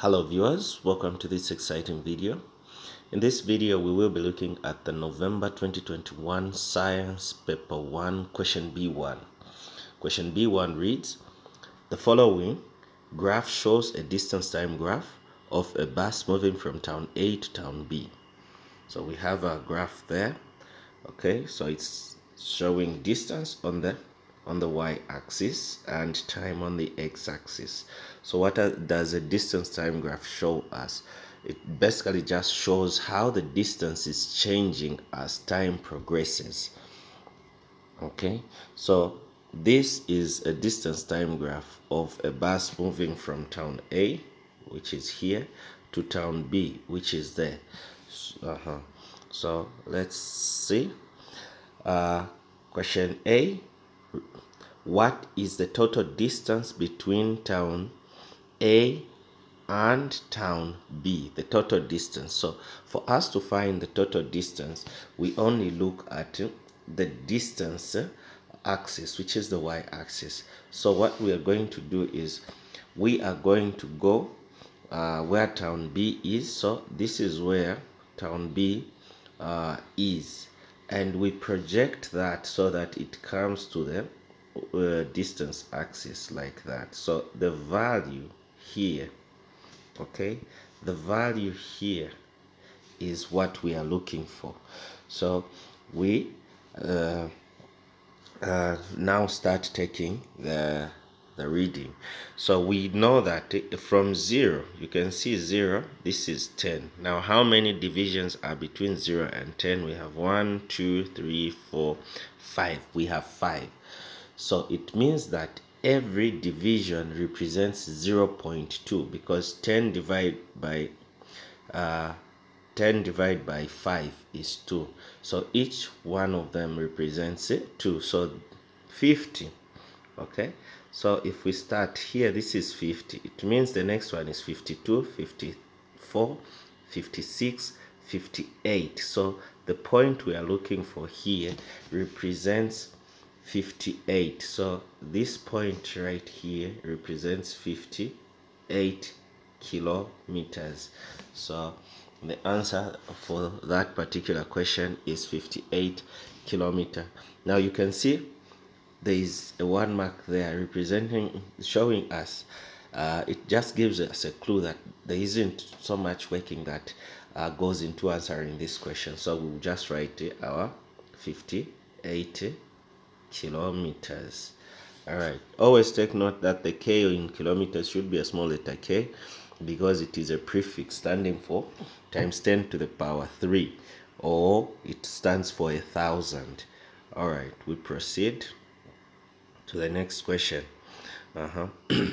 Hello viewers, welcome to this exciting video. In this video, we will be looking at the November 2021 Science Paper 1 Question B1. Question B1 reads, The following graph shows a distance time graph of a bus moving from town A to town B. So we have a graph there. Okay, so it's showing distance on the on the y-axis and time on the x-axis. So what does a distance time graph show us? It basically just shows how the distance is changing as time progresses. Okay? So this is a distance time graph of a bus moving from town a which is here to town b which is there. Uh -huh. so let's see. Uh, question a what is the total distance between town A and town B, the total distance. So for us to find the total distance, we only look at the distance axis, which is the y-axis. So what we are going to do is we are going to go uh, where town B is. So this is where town B uh, is. And we project that so that it comes to the uh, distance axis like that. So the value here okay the value here is what we are looking for. So we uh, uh, now start taking the the reading. So we know that from 0 you can see 0 this is 10 now how many divisions are between 0 and 10 we have 1 2 3 4 5 we have 5 so it means that every division represents 0.2 because 10 divided by uh, 10 divided by 5 is 2. So each one of them represents 2. So 50. Okay. So if we start here, this is 50. It means the next one is 52, 54, 56, 58. So the point we are looking for here represents 58 so this point right here represents 58 kilometers. So the answer for that particular question is 58 kilometer. Now you can see there is a one mark there representing showing us uh, it just gives us a clue that there isn't so much working that uh, goes into answering this question. So we'll just write our 58 kilometers. All right. Always take note that the k in kilometers should be a small letter k because it is a prefix standing for times 10 to the power 3 or it stands for a thousand. All right. We proceed to the next question. Uh-huh.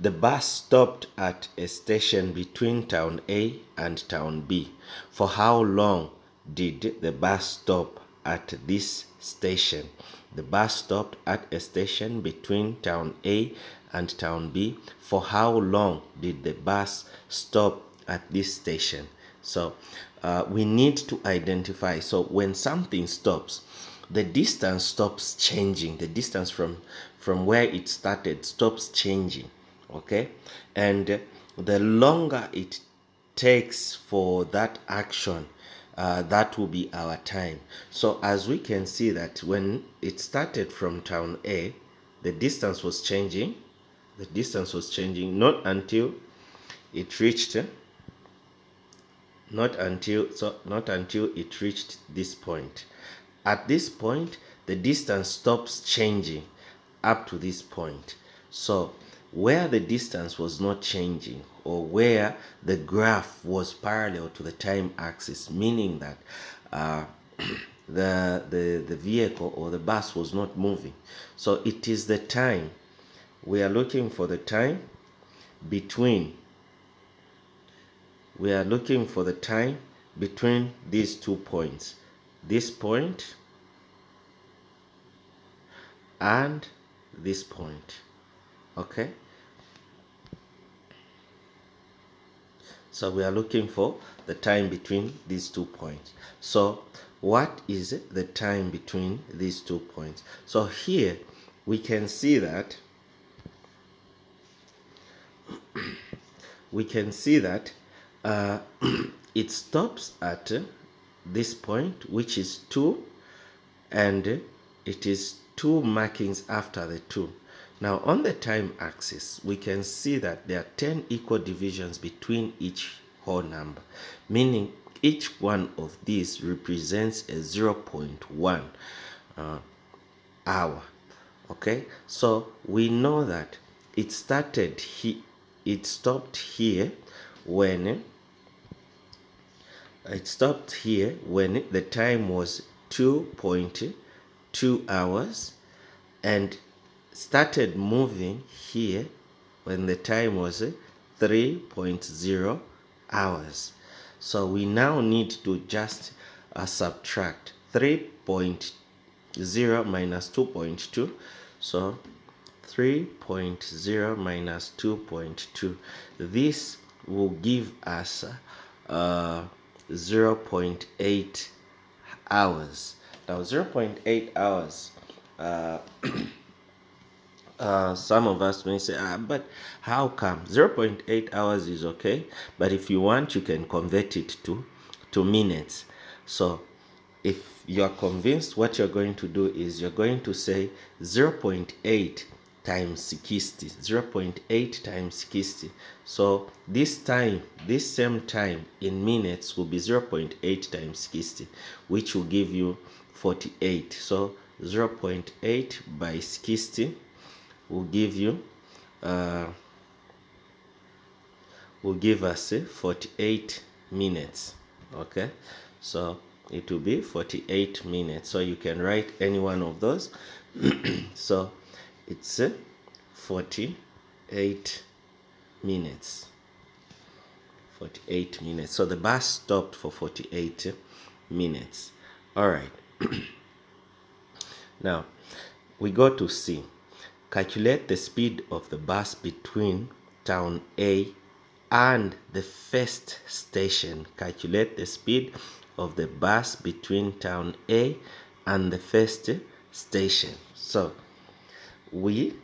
The bus stopped at a station between town a and town b. For how long did the bus stop at this station the bus stopped at a station between town A and town B. For how long did the bus stop at this station? So uh, we need to identify. So when something stops, the distance stops changing. The distance from from where it started stops changing. Okay, and the longer it takes for that action uh, that will be our time. So as we can see that when it started from town A the distance was changing. The distance was changing not until it reached not until so not until it reached this point. At this point the distance stops changing up to this point. So where the distance was not changing or where the graph was parallel to the time axis meaning that uh, the, the the vehicle or the bus was not moving. So it is the time. We are looking for the time between we are looking for the time between these two points this point and this point. Okay So we are looking for the time between these two points. So what is the time between these two points? So here we can see that we can see that uh, it stops at this point which is 2 and it is two markings after the 2 now on the time axis we can see that there are 10 equal divisions between each whole number meaning each one of these represents a 0.1 uh, hour okay? So we know that it started he it stopped here when it stopped here when the time was 2.2 hours and started moving here when the time was 3.0 hours. So we now need to just uh, subtract 3.0 minus 2.2 so 3.0 minus 2.2 this will give us uh, 0.8 hours. Now 0.8 hours uh, uh, some of us may say ah, but how come? 0.8 hours is okay but if you want you can convert it to to minutes. So if you are convinced what you're going to do is you're going to say 0.8 times 60 0.8 times 60 so this time this same time in minutes will be 0.8 times 60 which will give you 48 so 0.8 by 60 will give you uh, will give us uh, 48 minutes okay? So it will be 48 minutes. So you can write any one of those. So it's uh, 48 minutes. 48 minutes. So the bus stopped for 48 minutes. All right. Now we go to C calculate the speed of the bus between town A and the first station. Calculate the speed of the bus between town A and the first station. So we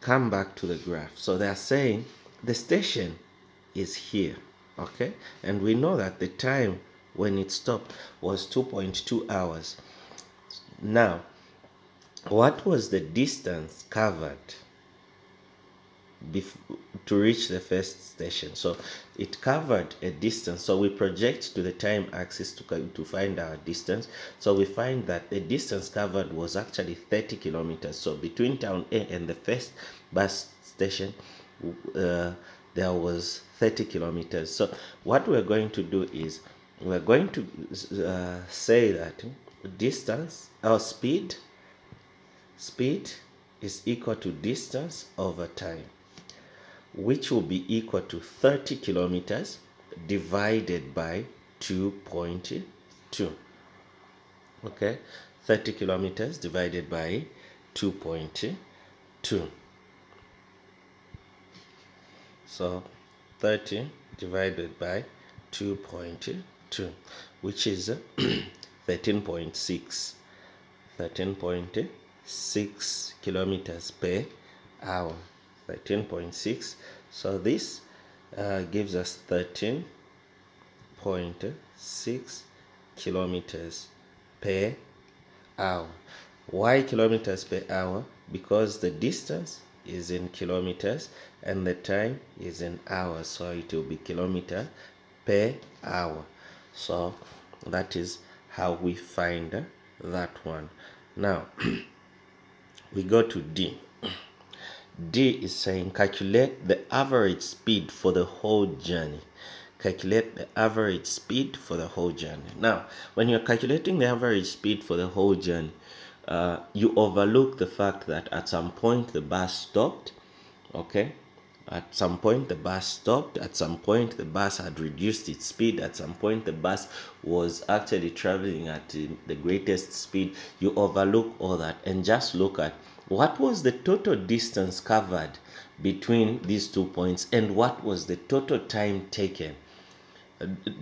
come back to the graph. So they are saying the station is here okay? And we know that the time when it stopped was 2.2 hours. Now what was the distance covered to reach the first station? So it covered a distance. So we project to the time axis to, to find our distance. So we find that the distance covered was actually 30 kilometers. So between town a and the first bus station uh, there was 30 kilometers. So what we're going to do is we're going to uh, say that distance our speed speed is equal to distance over time which will be equal to 30 kilometers divided by 2.2 okay? 30 kilometers divided by 2.2 so 30 divided by 2.2 which is 13.6 13.6 kilometers per hour 13.6 so this uh, gives us 13.6 kilometers per hour. Why kilometers per hour? Because the distance is in kilometers and the time is in hours. So it will be kilometer per hour. So that is how we find that one. Now we go to d D is saying calculate the average speed for the whole journey. Calculate the average speed for the whole journey. Now, when you're calculating the average speed for the whole journey, uh, you overlook the fact that at some point the bus stopped. Okay, at some point the bus stopped. At some point the bus had reduced its speed. At some point the bus was actually traveling at the greatest speed. You overlook all that and just look at what was the total distance covered between these two points and what was the total time taken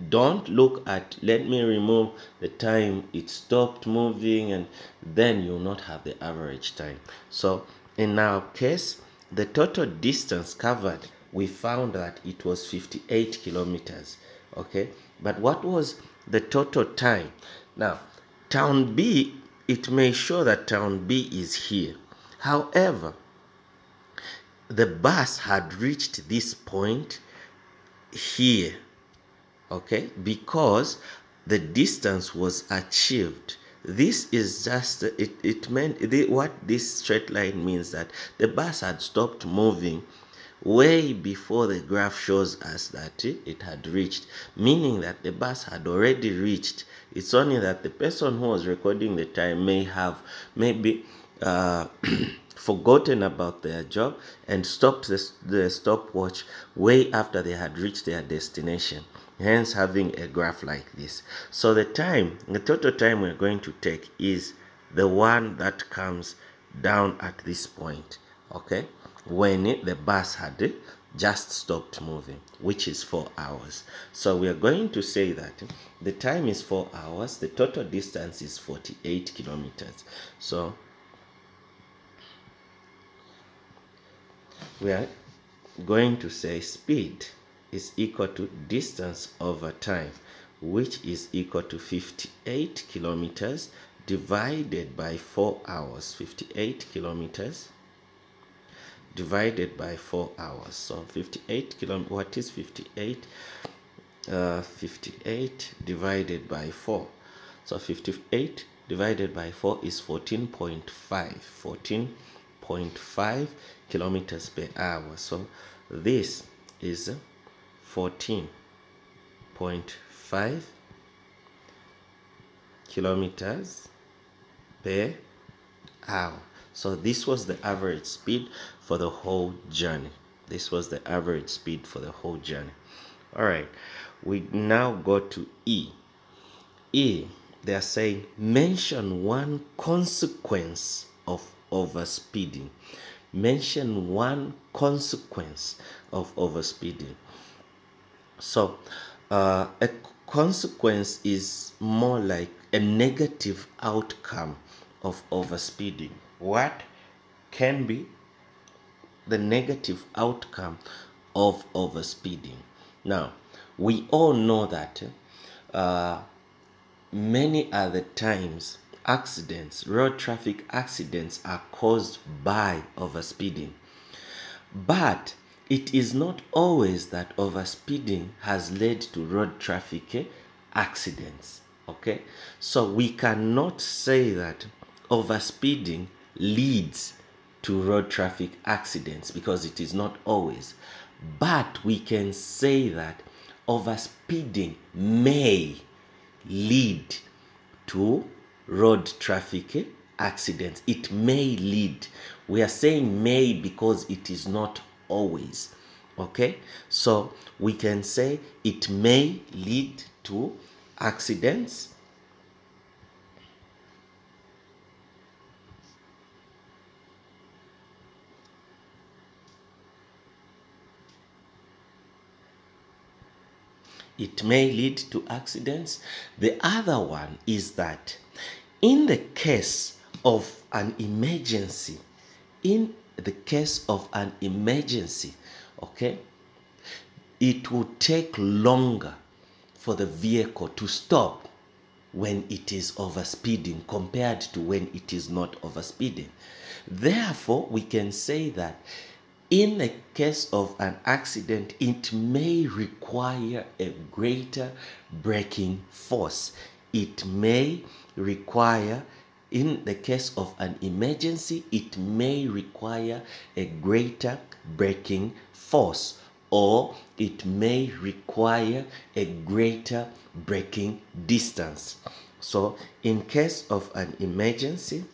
don't look at let me remove the time it stopped moving and then you'll not have the average time so in our case the total distance covered we found that it was 58 kilometers. Okay, but what was the total time? Now, town B, it may show that town B is here. However, the bus had reached this point here okay because the distance was achieved. This is just it it meant what this straight line means that the bus had stopped moving way before the graph shows us that it had reached meaning that the bus had already reached. It's only that the person who was recording the time may have maybe uh, forgotten about their job and stopped the, the stopwatch way after they had reached their destination hence having a graph like this. So the time the total time we're going to take is the one that comes down at this point okay? When it, the bus had just stopped moving which is four hours. So we are going to say that the time is four hours the total distance is 48 kilometers. So we are going to say speed is equal to distance over time which is equal to 58 kilometers divided by 4 hours. 58 kilometers divided by 4 hours. So 58 kilo what is 58 uh, 58 divided by 4 so 58 divided by 4 is 14.5 14.5 kilometers per hour. So this is 14.5 kilometers per hour. So this was the average speed for the whole journey. This was the average speed for the whole journey. All right we now go to e. E they are saying mention one consequence of overspeeding mention one consequence of overspeeding so, uh, a consequence is more like a negative outcome of overspeeding. What can be the negative outcome of overspeeding? Now, we all know that uh, many other times accidents, road traffic accidents, are caused by overspeeding. But it is not always that overspeeding has led to road traffic eh, accidents. Okay, so we cannot say that overspeeding leads to road traffic accidents because it is not always. But we can say that overspeeding may lead to road traffic eh, accidents. It may lead. We are saying may because it is not always okay so we can say it may lead to accidents it may lead to accidents the other one is that in the case of an emergency in the case of an emergency, okay, it will take longer for the vehicle to stop when it is overspeeding compared to when it is not overspeeding. Therefore, we can say that in the case of an accident, it may require a greater braking force. It may require in the case of an emergency, it may require a greater braking force or it may require a greater braking distance. So in case of an emergency,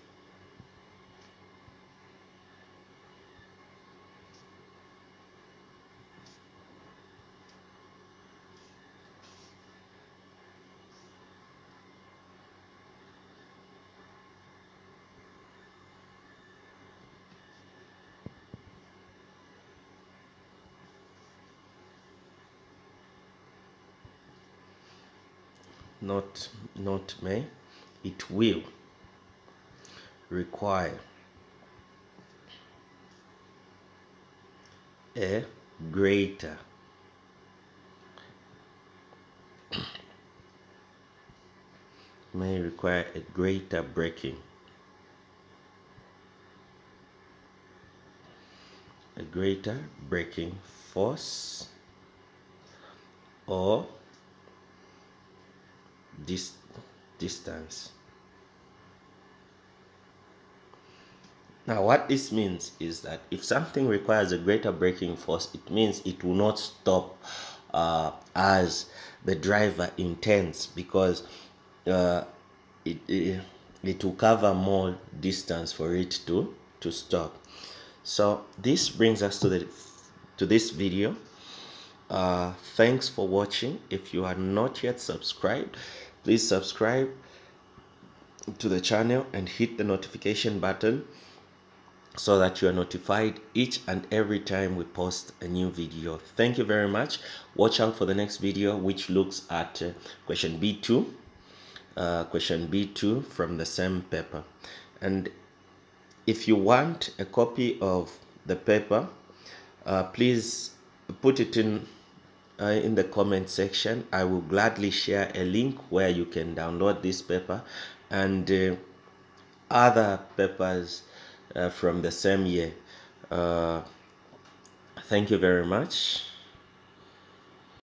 not not may it will require a greater may require a greater braking a greater braking force or this distance Now, what this means is that if something requires a greater braking force, it means it will not stop uh, as the driver intends because uh, it, it, it will cover more distance for it to, to stop. So this brings us to the to this video. Uh, thanks for watching. If you are not yet subscribed, please subscribe to the channel and hit the notification button so that you are notified each and every time we post a new video. Thank you very much. Watch out for the next video which looks at uh, question b2 uh, question b2 from the same paper. And if you want a copy of the paper uh, please put it in uh, in the comment section i will gladly share a link where you can download this paper and uh, other papers uh, from the same year. Uh, thank you very much.